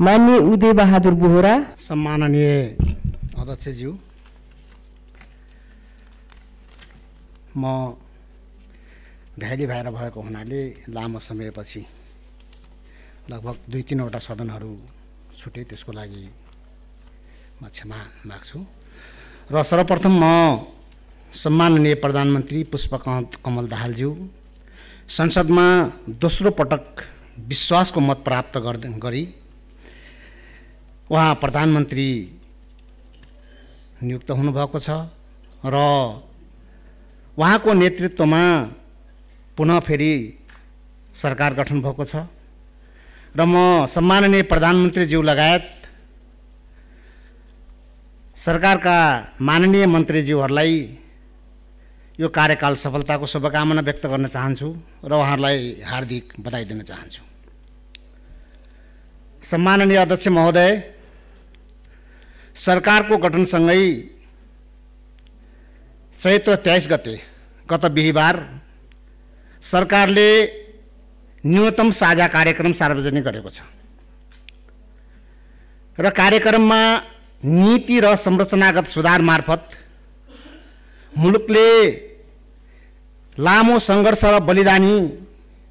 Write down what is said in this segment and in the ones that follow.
मान्य उदय बहादुर बोहरा। सम्माननीय अध्यक्षज्यू म भ्याली भएर भएको हुनाले लामो समयपछि लगभग दुई तिनवटा सदनहरू छुटे त्यसको लागि म क्षमा माग्छु। र सर्वप्रथम म सम्माननीय प्रधानमन्त्री पुष्पकमल कमल दाहालज्यू संसदमा दोस्रो पटक विश्वासको मत प्राप्त गर्दै गरी उहाँ प्रधानमन्त्री नियुक्त हुनुभएको छ र उहाँको नेतृत्वमा पुनः फेरि सरकार गठन भएको छ। र म सम्माननीय प्रधानमन्त्रीज्यू लगायत सरकारका माननीय मन्त्रीज्यूहरूलाई यो कार्यकाल सफलताको शुभकामना व्यक्त गर्न चाहन्छु र उहाँहरूलाई हार्दिक बधाई दिन चाहन्छु। सम्माननीय अध्यक्ष महोदय सरकारको गठनसँगै चैत्र तेइस गते गत बिहिबार सरकारले न्यूनतम साझा कार्यक्रम सार्वजनिक गरेको छ। र कार्यक्रममा नीति र संरचनागत सुधार मार्फत मुलुकले लामो सङ्घर्ष र बलिदानी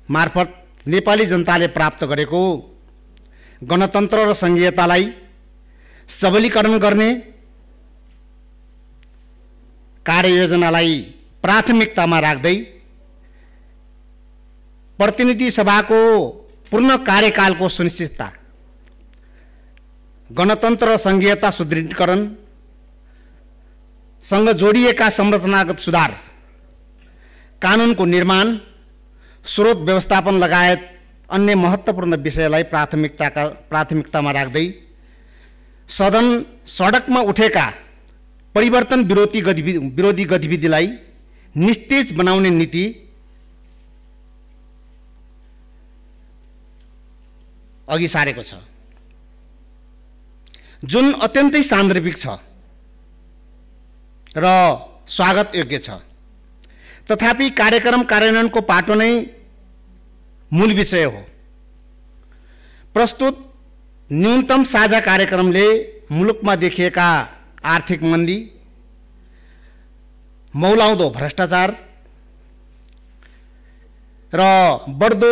मार्फत नेपाली जनताले प्राप्त गरेको गणतन्त्र र सङ्घीयतालाई सबलीकरण गर्ने कार्ययोजनालाई प्राथमिकतामा राख्दै प्रतिनिधि सभाको पूर्ण कार्यकालको सुनिश्चितता गणतन्त्र सङ्घीयता सुदृढीकरण सँग जोडिएका संरचनागत सुधार कानुनको निर्माण स्रोत व्यवस्थापन लगायत अन्य महत्त्वपूर्ण विषयलाई प्राथमिकताका प्राथमिकतामा राख्दै सदन सडकमा उठेका परिवर्तन विरोधी गतिविधि विरोधी गतिविधिलाई निस्तेज बनाउने नीति अघि सारेको छ। जुन अत्यन्तै सान्दर्भिक छ र स्वागत योग्य छ तथापि कार्यक्रम कार्यान्वयनको पाटो नै मूल विषय हो। प्रस्तुत न्यूनतम साझा कार्यक्रमले मुलुकमा देखिएका आर्थिक मन्दी मौलाउँदो भ्रष्टाचार र बढ्दो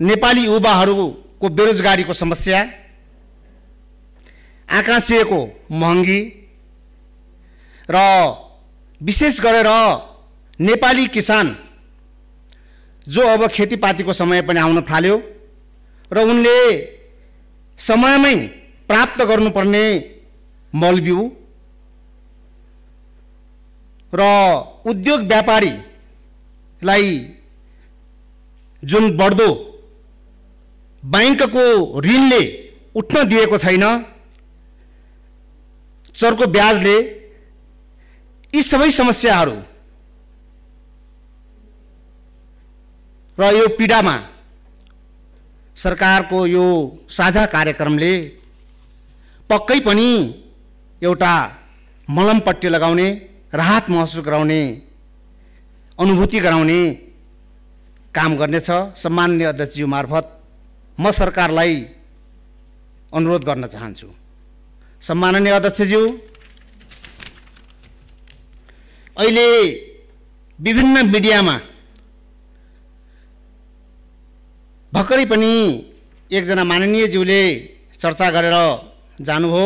नेपाली युवाहरूको बेरोजगारीको समस्या आकाशिएको महँगी र विशेष गरेर नेपाली किसान जो अब खेतीपातीको समय पनि आउन थाल्यो र उनले समयमै प्राप्त गर्नुपर्ने मलबिउ र उद्योग व्यापारीलाई जुन बढ्दो ब्याङ्कको ऋणले उठ्न दिएको छैन चर्को ब्याजले यी सबै समस्याहरू र यो पीडामा सरकारको यो साझा कार्यक्रमले पक्कै पनि एउटा मलमपट्टि लगाउने राहत महसुस गराउने अनुभूति गराउने काम गर्नेछ। सम्मान्य अध्यक्षज्यू मार्फत म सरकारलाई अनुरोध गर्न चाहन्छु। सम्माननीय अध्यक्षज्यू अहिले विभिन्न मिडियामा भर्खरै पनि एकजना माननीयज्यूले चर्चा गरेर जानुभयो।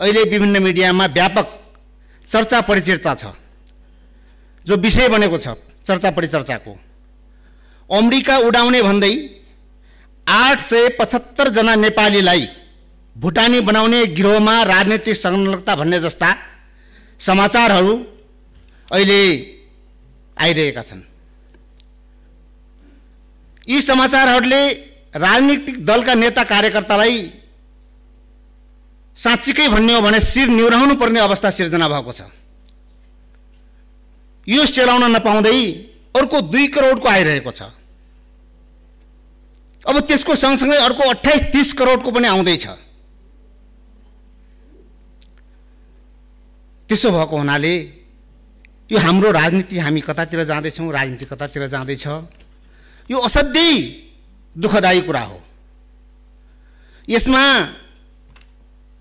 अहिले विभिन्न मिडियामा व्यापक चर्चा परिचर्चा छ जो विषय बनेको छ चर्चा परिचर्चाको। अमेरिका उडाउने भन्दै आठ सय पचहत्तरजना नेपालीलाई भुटानी बनाउने गिरोहमा राजनैतिक संलग्नता भन्ने जस्ता समाचारहरू अहिले आइरहेका छन्। यी समाचारहरूले राजनीतिक दलका नेता कार्यकर्तालाई साँच्चीकै भन्ने हो भने शिर निहुराउनु पर्ने अवस्था सिर्जना भएको छ। यो सेलाउन नपाउँदै अर्को दुई करोडको आइरहेको छ। अब त्यसको सँगसँगै अर्को अठाइस तिस करोडको पनि आउँदैछ। त्यसो भएको हुनाले यो हाम्रो राजनीति हामी कतातिर जाँदैछौँ राजनीति कतातिर जाँदैछ। यो असाध्यै दुःखदायी कुरा हो। यसमा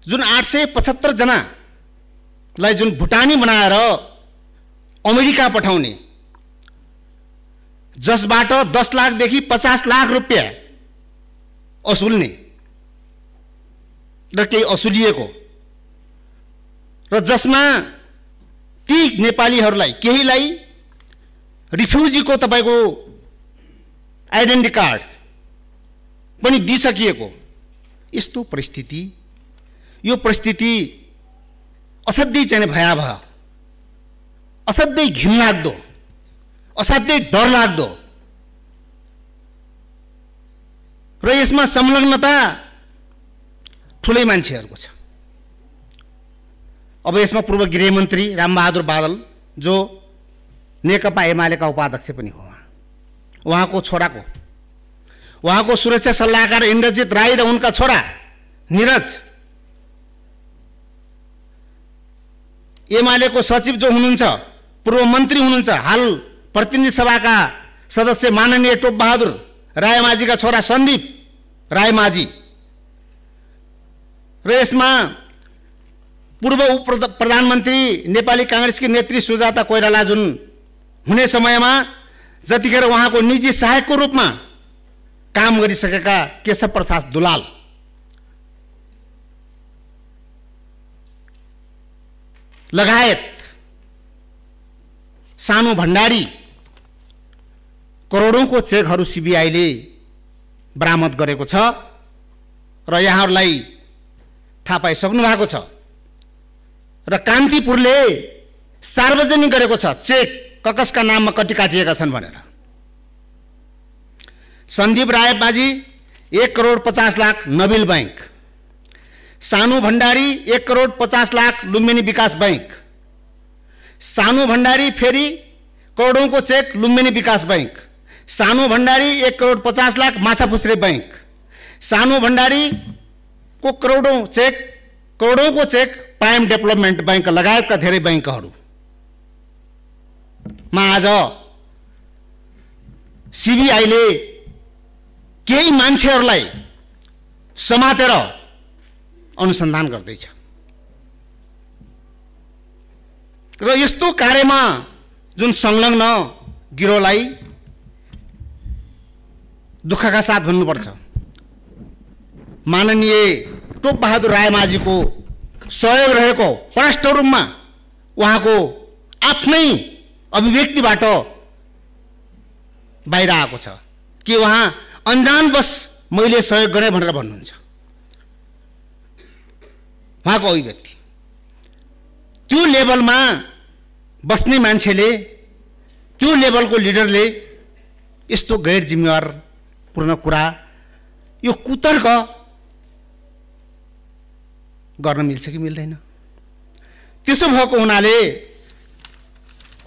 जुन आठ सय पचहत्तरजनालाई जुन भुटानी बनाएर अमेरिका पठाउने जसबाट दस लाखदेखि पचास लाख रुपियाँ असुल्ने र केही असुलिएको र जसमा ती नेपालीहरूलाई केहीलाई रिफ्युजीको तपाईँको आइडेन्टिटी कार्ड पनि दिइसकिएको। यस्तो परिस्थिति यो परिस्थिति असाध्यै चाहिँ भयावह असाध्यै घिनलाग्दो असाध्यै डरलाग्दो। र यसमा संलग्नता ठुलै मान्छेहरूको छ। अब यसमा पूर्व गृहमन्त्री रामबहादुर बादल जो नेकपा एमालेका उपाध्यक्ष पनि हो उहाँको छोराको। उहाँको सुरक्षा सल्लाहकार इन्द्रजित राई र उनका छोरा निरज। एमालेको सचिव जो हुनुहुन्छ पूर्व मन्त्री हुनुहुन्छ हाल प्रतिनिधि सभाका सदस्य माननीय टोपबहादुर रायमाझीका छोरा सन्दीप रायमाझी। र यसमा पूर्व उप प्रधानमन्त्री नेपाली काङ्ग्रेसकी नेत्री सुजाता कोइराला जुन हुने समयमा जतिखेर उहाँको निजी सहायकको रूपमा काम गरिसकेका केशव प्रसाद दुलाल। लगायत सानो भण्डारी करोडौँको चेकहरू सिबिआईले बरामद गरेको छ र यहाँहरूलाई थाहा पाइसक्नु भएको छ। र कान्तिपुरले सार्वजनिक गरेको छ चेक। ककसका नाममा कति काटिएका छन् भनेर। सन्दीप रायबाजी एक करोड पचास लाख नबिल ब्याङ्क सानु भण्डारी एक करोड पचास लाख लुम्बिनी विकास ब्याङ्क सानु भण्डारी फेरि करोडौँको चेक लुम्बिनी विकास ब्याङ्क सानु भण्डारी एक करोड पचास लाख माछापुछ्रे ब्याङ्क सानु भण्डारीको करोडौँ चेक करोडौँको चेक पायम डेभलपमेन्ट ब्याङ्क लगायतका धेरै ब्याङ्कहरूमा आज सिबिआईले केही मान्छेहरूलाई समातेर अनुसन्धान गर्दैछ। र यस्तो कार्यमा जुन संलग्न गिरोहलाई दुःखका साथ भन्नुपर्छ। माननीय टोप बहादुर रायमाझीको सहयोग रहेको प्रष्ट रूपमा उहाँको आफ्नै अभिव्यक्तिबाट बाहिर आएको छ। कि उहाँ अन्जानवश मैले सहयोग गरेँ भनेर भन्नुहुन्छ? उहाँको अभिव्यक्ति। त्यो लेभलमा बस्ने मान्छेले त्यो लेभलको लिडरले यस्तो गैर जिम्मेवारपूर्ण कुरा यो कुतर्क गर्न मिल्छ कि मिल्दैन? त्यसो भएको हुनाले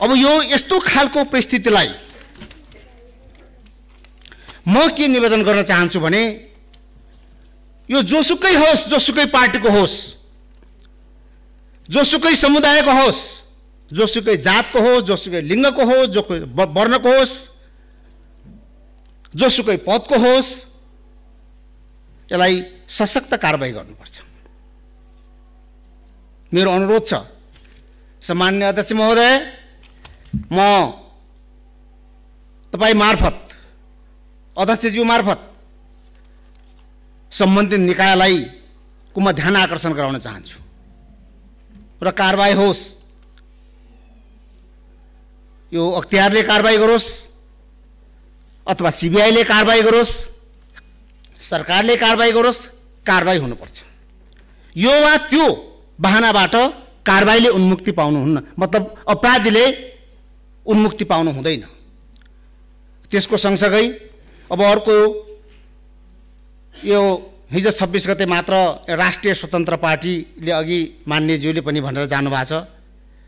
अब यो यस्तो खालको परिस्थितिलाई म के निवेदन गर्न चाहन्छु भने यो जोसुकै होस् जोसुकै पार्टीको होस् जोसुकै समुदायको होस् जोसुकै जातको होस् जोसुकै लिङ्गको होस् जो वर्णको होस् जोसुकै पदको होस् यसलाई सशक्त कारवाही गर्नुपर्छ। मेरो अनुरोध छ। सामान्य अध्यक्ष महोदय म तपाईँ मार्फत अध्यक्षज्यू मार्फत सम्बन्धित निकायलाई को म ध्यान आकर्षण गराउन चाहन्छु। र कारवाही होस्। यो अख्तियारले कारवाही गरोस् अथवा सिबिआईले कारवाही गरोस् सरकारले कारवाही गरोस् कारवाही हुनुपर्छ। यो वा त्यो बाहनाबाट कारवाहीले उन्मुक्ति पाउनुहुन्न। मतलब अपराधीले उन्मुक्ति पाउनु हुँदैन। त्यसको सँगसँगै अब अर्को यो हिजो छब्बिस गते मात्र राष्ट्रिय स्वतन्त्र पार्टीले अघि मान्यज्यूले पनि भनेर जानुभएको छ।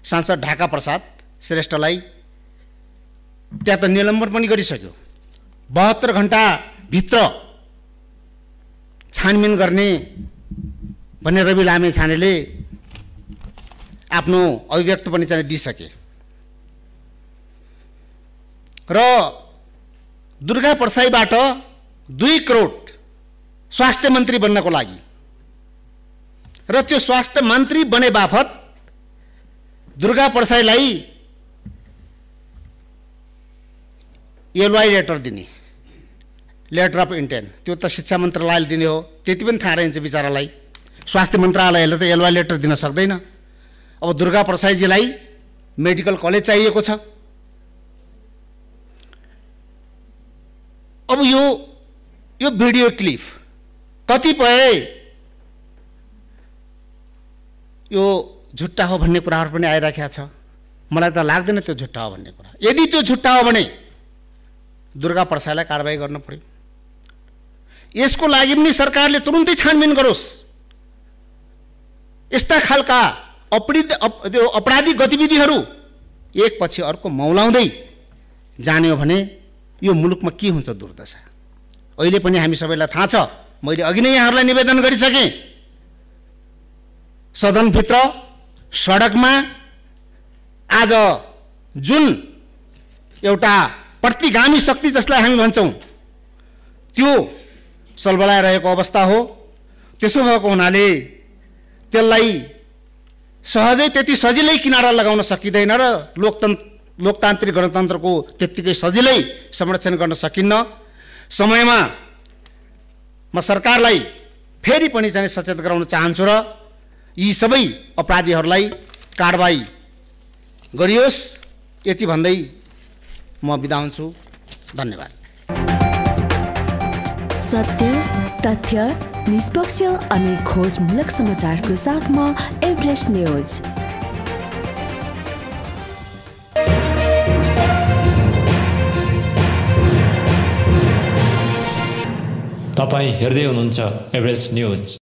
सांसद ढाका प्रसाद श्रेष्ठलाई त्यहाँ त निलम्बन पनि गरिसक्यो। बहत्तर घन्टाभित्र छानबिन गर्ने भन्ने रवि लामे छानेले आफ्नो अभिव्यक्त पनि चाहिँ दिइसके। र दुर्गा प्रसाईबाट दुई करोड स्वास्थ्य मन्त्री बन्नको लागि। र त्यो स्वास्थ्य मन्त्री बने बापत दुर्गा प्रसाईलाई एलवाई लेटर दिने। Letter of intent. त्यो त शिक्षा मन्त्रालयले दिने हो। त्यति पनि थाहा रहन्छ बिचरालाई। स्वास्थ्य मन्त्रालयले त एलवाई लेटर दिन सक्दैन। अब दुर्गा प्रसाईजीलाई मेडिकल कलेज चाहिएको छ। अब यो यो भिडियो क्लिप कतिपय यो झुट्टा हो भन्ने कुराहरू पनि आइराखेका छ। मलाई त लाग्दैन त्यो झुट्टा हो भन्ने कुरा। यदि त्यो झुट्टा हो भने दुर्गा प्रसादलाई कारवाही गर्न पर्यो यसको लागि पनि सरकारले तुरुन्तै छानबिन गरोस्। यस्ता खालका अपराध अप- त्यो अपराधिक गतिविधिहरू एकपछि अर्को मौलाउँदै जाने हो भने यो मुलुकमा के हुन्छ दुर्दशा? अहिले पनि हामी सबैलाई थाहा छ मैले अघि नै यहाँहरूलाई निवेदन गरिसकेँ। सदनभित्र सडकमा आज जुन एउटा प्रतिगामी शक्ति जसलाई हामी भन्छौँ त्यो सलबलाइरहेको अवस्था हो। त्यसो भएको हुनाले त्यसलाई सहजै त्यति सजिलै किनारा लगाउन सकिँदैन र लोकतन्त्र लोकतान्त्रिक गणतन्त्रको त्यत्तिकै सजिलै संरक्षण गर्न सकिन्न। समयमा म सरकारलाई फेरि पनि चाहिँ सचेत गराउन चाहन्छु र यी सबै अपराधीहरूलाई कारवाही गरियोस्। यति भन्दै म बिदा हुन्छु। धन्यवाद। सत्य तथ्य निष्पक्ष अनि खोजमूलक समाचारको साथमा एभरेस्ट न्युज। तपाईँ हेर्दै हुनुहुन्छ एभरेस्ट न्युज।